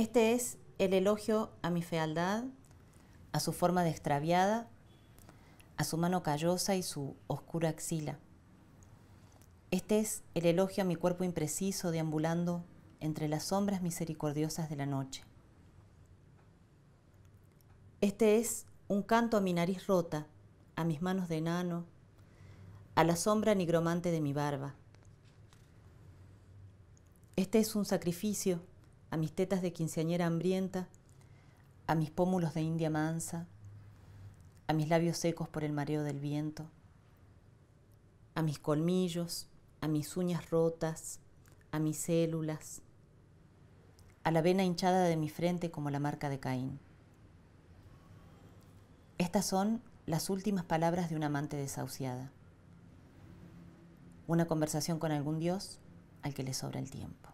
Este es el elogio a mi fealdad, a su forma de extraviada, a su mano callosa y su oscura axila. Este es el elogio a mi cuerpo impreciso deambulando entre las sombras misericordiosas de la noche. Este es un canto a mi nariz rota, a mis manos de enano, a la sombra nigromante de mi barba. Este es un sacrificio a mis tetas de quinceañera hambrienta, a mis pómulos de india mansa, a mis labios secos por el mareo del viento, a mis colmillos, a mis uñas rotas, a mis células, a la vena hinchada de mi frente como la marca de Caín. Estas son las últimas palabras de una amante desahuciada. Una conversación con algún dios al que le sobra el tiempo.